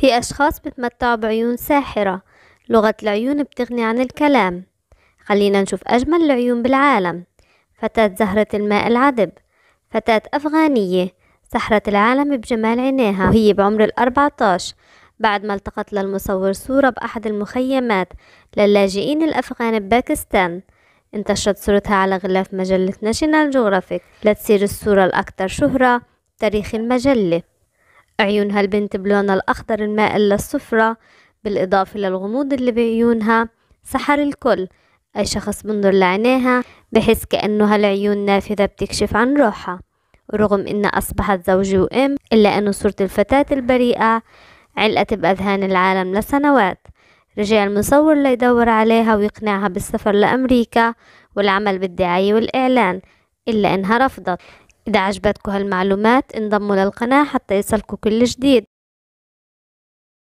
في أشخاص بتمتعوا بعيون ساحرة لغة العيون بتغني عن الكلام. خلينا نشوف أجمل العيون بالعالم. فتاة زهرة الماء العذب. فتاة أفغانية سحرت العالم بجمال عينيها وهي بعمر الأربعة عشر بعد ما التقت للمصور صورة بأحد المخيمات للاجئين الأفغان بباكستان. انتشرت صورتها على غلاف مجلة ناشونال جغرافيك لتصير الصورة الأكثر شهرة تاريخ المجلة. عيونها البنت بلون الأخضر المائل للصفرة بالإضافة للغموض اللي بعيونها سحر الكل. أي شخص بنظر لعينيها بحس كأنه هالعيون نافذة بتكشف عن روحها. ورغم إنها أصبحت زوجة وأم إلا أنه صورة الفتاة البريئة علقت بأذهان العالم لسنوات. رجع المصور ليدور عليها ويقنعها بالسفر لأمريكا والعمل بالدعاية والإعلان إلا إنها رفضت. إذا عجبتكم هالمعلومات انضموا للقناة حتى يصلكوا كل جديد.